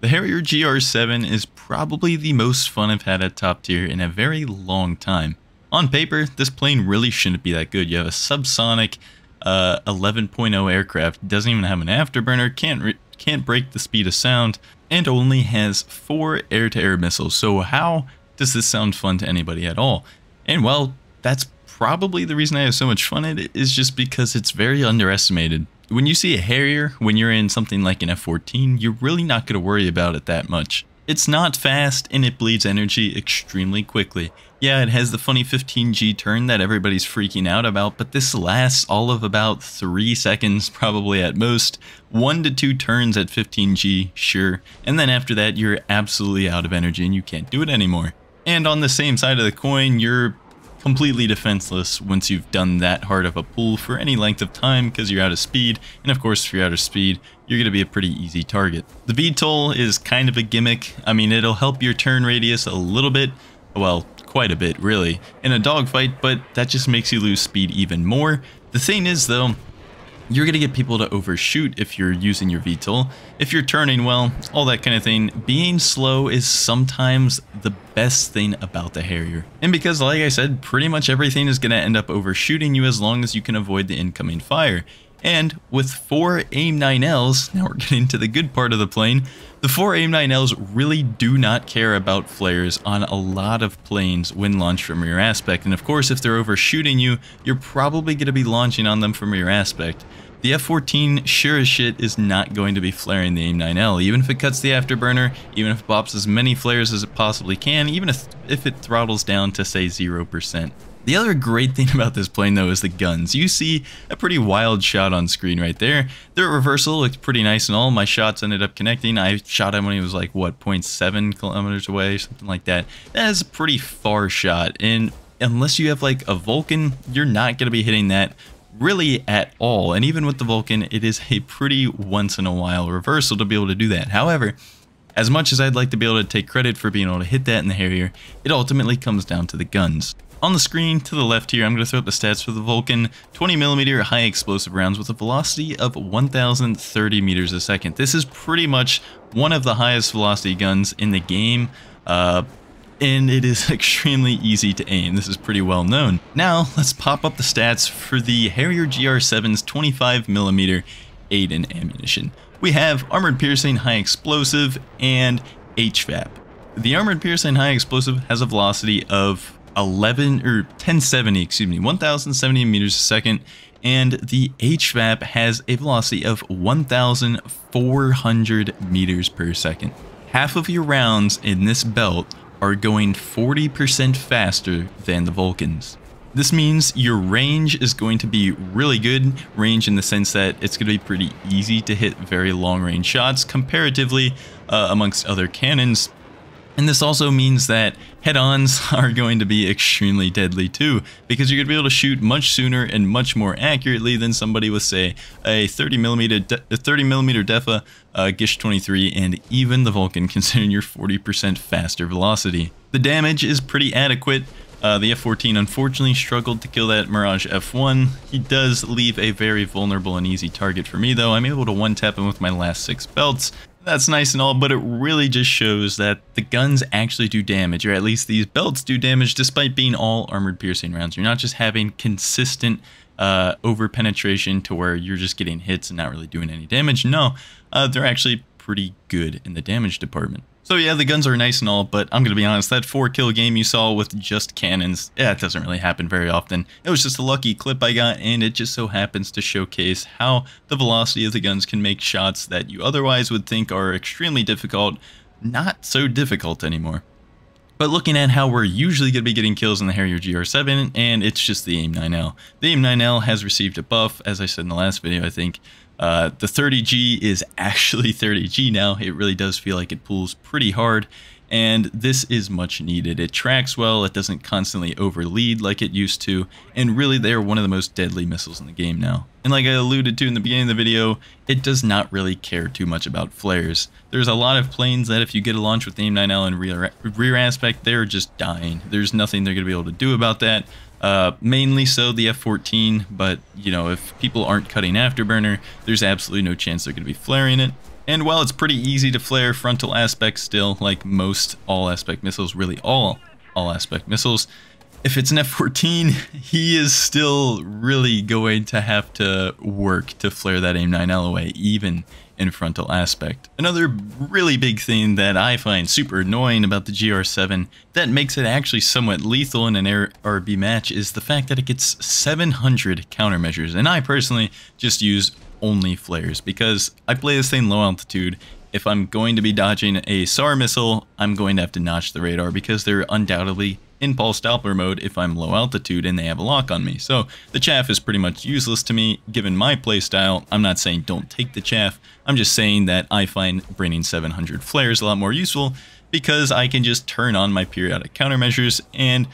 The Harrier GR7 is probably the most fun I've had at top tier in a very long time. On paper, this plane really shouldn't be that good. You have a subsonic uh, 11.0 aircraft, doesn't even have an afterburner, can't can't break the speed of sound, and only has four air-to-air -air missiles. So how does this sound fun to anybody at all? And well, that's probably the reason I have so much fun in it is just because it's very underestimated. When you see a Harrier, when you're in something like an F-14, you're really not going to worry about it that much. It's not fast and it bleeds energy extremely quickly. Yeah, it has the funny 15G turn that everybody's freaking out about, but this lasts all of about 3 seconds probably at most. 1 to 2 turns at 15G, sure, and then after that you're absolutely out of energy and you can't do it anymore. And on the same side of the coin, you're completely defenseless once you've done that hard of a pull for any length of time because you're out of speed, and of course if you're out of speed, you're going to be a pretty easy target. The VTOL is kind of a gimmick. I mean, it'll help your turn radius a little bit, well, quite a bit really, in a dogfight, but that just makes you lose speed even more. The thing is though, you're going to get people to overshoot if you're using your VTOL. If you're turning well, all that kind of thing, being slow is sometimes the best thing about the Harrier. And because, like I said, pretty much everything is going to end up overshooting you as long as you can avoid the incoming fire. And with four AIM-9Ls, now we're getting to the good part of the plane, the four AIM-9Ls really do not care about flares on a lot of planes when launched from rear aspect, and of course if they're overshooting you, you're probably going to be launching on them from rear aspect. The F-14 sure as shit is not going to be flaring the AIM-9L, even if it cuts the afterburner, even if it pops as many flares as it possibly can, even if, if it throttles down to say 0%. The other great thing about this plane though is the guns. You see a pretty wild shot on screen right there. The reversal looked pretty nice and all. My shots ended up connecting. I shot him when he was like, what, 0.7 kilometers away, something like that. That is a pretty far shot. And unless you have like a Vulcan, you're not going to be hitting that really at all. And even with the Vulcan, it is a pretty once in a while reversal to be able to do that. However, as much as I'd like to be able to take credit for being able to hit that in the Harrier, it ultimately comes down to the guns. On the screen to the left here, I'm going to throw up the stats for the Vulcan 20mm high explosive rounds with a velocity of 1030 meters a second. This is pretty much one of the highest velocity guns in the game. Uh, and it is extremely easy to aim. This is pretty well known. Now, let's pop up the stats for the Harrier GR7's 25mm ADEN ammunition. We have Armored Piercing High Explosive and HVAP. The Armored Piercing High Explosive has a velocity of 11 or 1070, excuse me, 1070 meters a second, and the HVAP has a velocity of 1400 meters per second. Half of your rounds in this belt are going 40% faster than the Vulcans. This means your range is going to be really good, range in the sense that it's going to be pretty easy to hit very long range shots comparatively uh, amongst other cannons and this also means that head-ons are going to be extremely deadly too, because you're going to be able to shoot much sooner and much more accurately than somebody with, say, a 30mm, a 30mm DEFA, uh, GISH 23, and even the Vulcan, considering your 40% faster velocity. The damage is pretty adequate. Uh, the F-14 unfortunately struggled to kill that Mirage F-1. He does leave a very vulnerable and easy target for me though. I'm able to one-tap him with my last six belts, that's nice and all, but it really just shows that the guns actually do damage, or at least these belts do damage despite being all armored piercing rounds. You're not just having consistent uh, over penetration to where you're just getting hits and not really doing any damage. No, uh, they're actually pretty good in the damage department. So yeah, the guns are nice and all, but I'm going to be honest, that 4 kill game you saw with just cannons, yeah, it doesn't really happen very often. It was just a lucky clip I got, and it just so happens to showcase how the velocity of the guns can make shots that you otherwise would think are extremely difficult, not so difficult anymore. But looking at how we're usually going to be getting kills in the Harrier GR7, and it's just the AIM-9L. The AIM-9L has received a buff, as I said in the last video, I think, uh, the 30G is actually 30G now. It really does feel like it pulls pretty hard, and this is much needed. It tracks well, it doesn't constantly overlead like it used to, and really they're one of the most deadly missiles in the game now. And like I alluded to in the beginning of the video, it does not really care too much about flares. There's a lot of planes that if you get a launch with the AIM-9L and rear, rear aspect, they're just dying. There's nothing they're going to be able to do about that. Uh, mainly so the F-14, but you know, if people aren't cutting afterburner, there's absolutely no chance they're going to be flaring it. And while it's pretty easy to flare frontal aspect still, like most all aspect missiles, really all all aspect missiles, if it's an F-14, he is still really going to have to work to flare that AIM-9L away, even in frontal aspect. Another really big thing that I find super annoying about the GR7 that makes it actually somewhat lethal in an Air RB match is the fact that it gets 700 countermeasures, and I personally just use only flares because I play this thing low altitude if I'm going to be dodging a SAR missile, I'm going to have to notch the radar because they're undoubtedly in pulse Doppler mode if I'm low altitude and they have a lock on me. So the chaff is pretty much useless to me given my playstyle. I'm not saying don't take the chaff. I'm just saying that I find bringing 700 flares a lot more useful because I can just turn on my periodic countermeasures and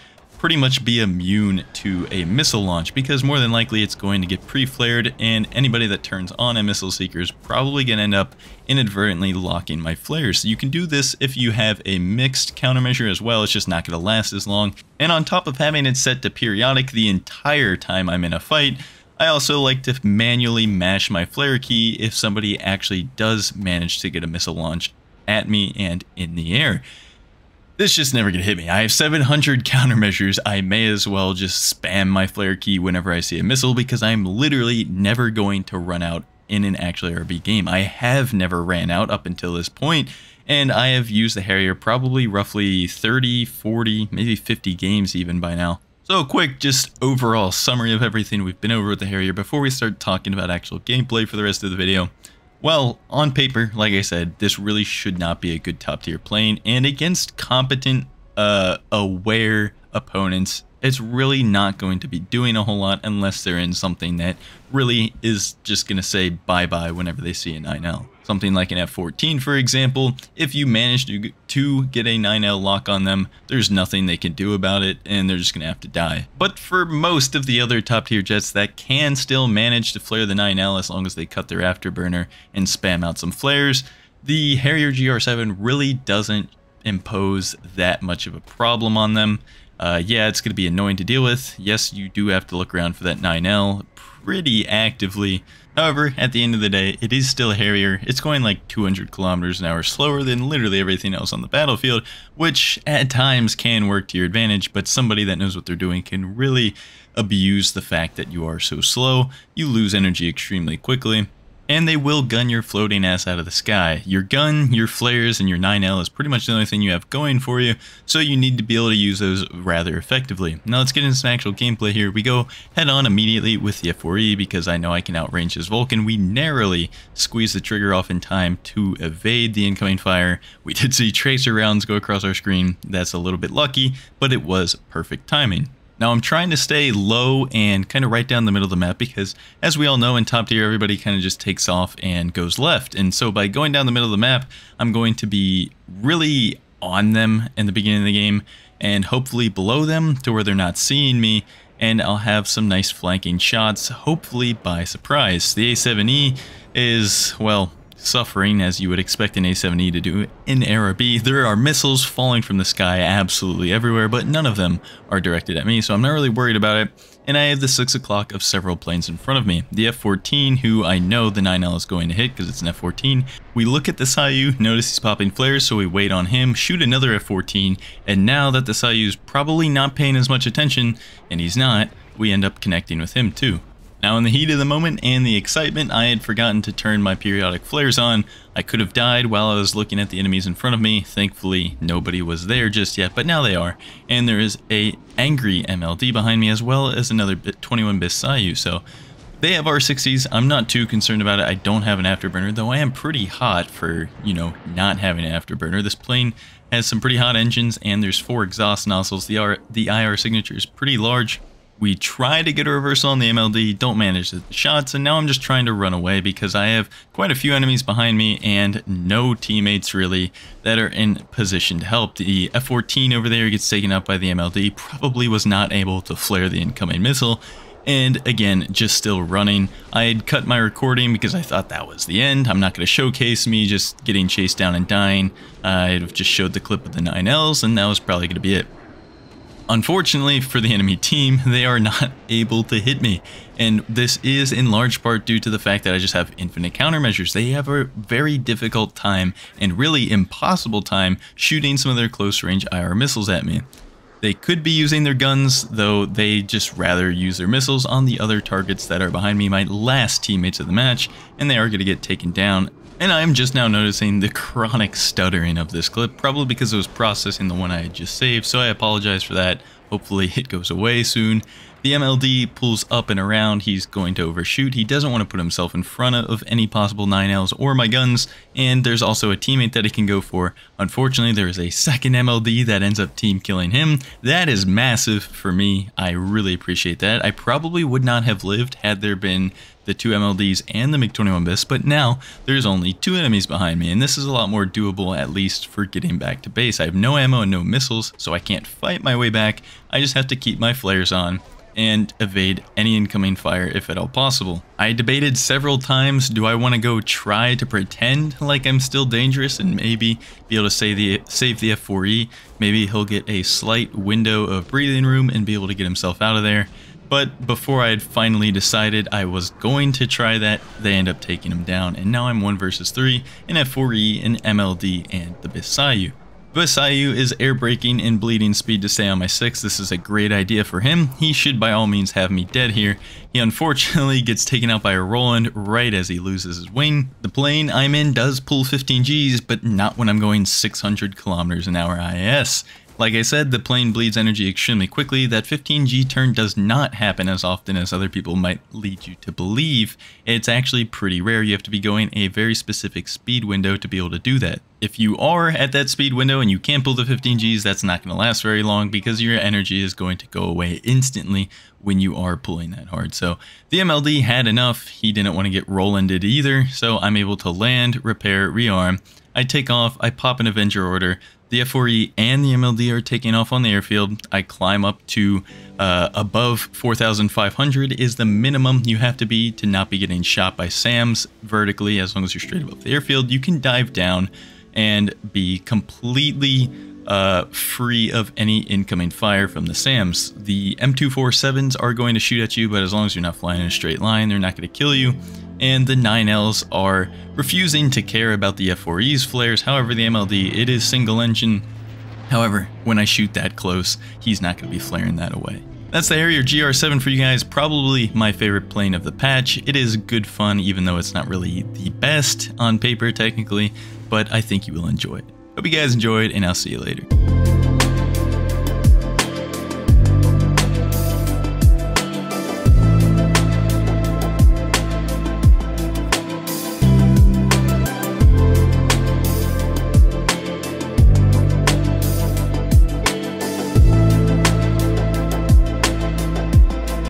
pretty much be immune to a missile launch because more than likely it's going to get pre-flared and anybody that turns on a missile seeker is probably going to end up inadvertently locking my flares. So You can do this if you have a mixed countermeasure as well, it's just not going to last as long. And on top of having it set to periodic the entire time I'm in a fight, I also like to manually mash my flare key if somebody actually does manage to get a missile launch at me and in the air. This just never gonna hit me. I have 700 countermeasures. I may as well just spam my flare key whenever I see a missile because I'm literally never going to run out in an actual RB game. I have never ran out up until this point, and I have used the Harrier probably roughly 30, 40, maybe 50 games even by now. So quick just overall summary of everything we've been over with the Harrier before we start talking about actual gameplay for the rest of the video. Well, on paper, like I said, this really should not be a good top tier plane, and against competent, uh, aware opponents, it's really not going to be doing a whole lot unless they're in something that really is just going to say bye-bye whenever they see a 9L. Something like an F-14, for example, if you manage to, to get a 9L lock on them, there's nothing they can do about it, and they're just going to have to die. But for most of the other top tier jets that can still manage to flare the 9L as long as they cut their afterburner and spam out some flares, the Harrier GR7 really doesn't impose that much of a problem on them. Uh, yeah, it's going to be annoying to deal with. Yes, you do have to look around for that 9L pretty actively, However, at the end of the day, it is still Harrier. It's going like 200 kilometers an hour slower than literally everything else on the battlefield, which at times can work to your advantage, but somebody that knows what they're doing can really abuse the fact that you are so slow. You lose energy extremely quickly, and they will gun your floating ass out of the sky. Your gun, your flares, and your 9L is pretty much the only thing you have going for you, so you need to be able to use those rather effectively. Now let's get into some actual gameplay here. We go head on immediately with the F4E because I know I can outrange his Vulcan. We narrowly squeeze the trigger off in time to evade the incoming fire. We did see tracer rounds go across our screen. That's a little bit lucky, but it was perfect timing. Now I'm trying to stay low and kind of right down the middle of the map because as we all know in top tier everybody kind of just takes off and goes left and so by going down the middle of the map I'm going to be really on them in the beginning of the game and hopefully below them to where they're not seeing me and I'll have some nice flanking shots hopefully by surprise. The A7E is well suffering as you would expect an A-7E to do in RB. There are missiles falling from the sky absolutely everywhere, but none of them are directed at me, so I'm not really worried about it. And I have the 6 o'clock of several planes in front of me. The F-14, who I know the 9L is going to hit because it's an F-14. We look at the SAU, notice he's popping flares, so we wait on him, shoot another F-14, and now that the SAU's probably not paying as much attention, and he's not, we end up connecting with him too. Now in the heat of the moment and the excitement, I had forgotten to turn my periodic flares on. I could have died while I was looking at the enemies in front of me. Thankfully, nobody was there just yet, but now they are. And there is a angry MLD behind me as well as another 21 bis SAU, so they have R60s. I'm not too concerned about it. I don't have an afterburner, though I am pretty hot for, you know, not having an afterburner. This plane has some pretty hot engines, and there's four exhaust nozzles. The, R the IR signature is pretty large. We try to get a reversal on the MLD, don't manage the shots, and now I'm just trying to run away because I have quite a few enemies behind me and no teammates really that are in position to help. The F-14 over there gets taken out by the MLD, probably was not able to flare the incoming missile, and again, just still running. I had cut my recording because I thought that was the end. I'm not going to showcase me just getting chased down and dying. I'd have just showed the clip of the 9Ls, and that was probably going to be it. Unfortunately for the enemy team, they are not able to hit me. And this is in large part due to the fact that I just have infinite countermeasures. They have a very difficult time and really impossible time shooting some of their close range IR missiles at me. They could be using their guns, though they just rather use their missiles on the other targets that are behind me, my last teammates of the match, and they are going to get taken down and I'm just now noticing the chronic stuttering of this clip, probably because it was processing the one I had just saved, so I apologize for that. Hopefully it goes away soon. The MLD pulls up and around, he's going to overshoot, he doesn't want to put himself in front of any possible 9Ls or my guns, and there's also a teammate that he can go for. Unfortunately, there is a second MLD that ends up team killing him. That is massive for me, I really appreciate that. I probably would not have lived had there been the two MLDs and the MiG-21 Bis, but now there's only two enemies behind me, and this is a lot more doable, at least for getting back to base. I have no ammo and no missiles, so I can't fight my way back. I just have to keep my flares on and evade any incoming fire if at all possible. I debated several times, do I want to go try to pretend like I'm still dangerous and maybe be able to save the, save the F4E? Maybe he'll get a slight window of breathing room and be able to get himself out of there. But before I had finally decided I was going to try that, they end up taking him down, and now I'm 1 versus 3 in F4E, in MLD, and the Bis SAU. Bis SAU is air braking and bleeding speed to stay on my 6. This is a great idea for him. He should by all means have me dead here. He unfortunately gets taken out by a Roland right as he loses his wing. The plane I'm in does pull 15 Gs, but not when I'm going 600 kilometers an hour IS. Like I said, the plane bleeds energy extremely quickly. That 15G turn does not happen as often as other people might lead you to believe. It's actually pretty rare. You have to be going a very specific speed window to be able to do that. If you are at that speed window and you can't pull the 15Gs, that's not going to last very long because your energy is going to go away instantly when you are pulling that hard. So the MLD had enough. He didn't want to get Rolanded either, so I'm able to land, repair, rearm. I take off, I pop an Avenger order, the F4E and the MLD are taking off on the airfield. I climb up to uh, above 4,500 is the minimum you have to be to not be getting shot by SAMs vertically. As long as you're straight above the airfield, you can dive down and be completely uh, free of any incoming fire from the SAMs. The M247s are going to shoot at you, but as long as you're not flying in a straight line, they're not going to kill you and the 9Ls are refusing to care about the F4E's flares. However, the MLD, it is single engine. However, when I shoot that close, he's not going to be flaring that away. That's the Harrier GR7 for you guys, probably my favorite plane of the patch. It is good fun, even though it's not really the best on paper technically, but I think you will enjoy it. Hope you guys enjoyed, and I'll see you later.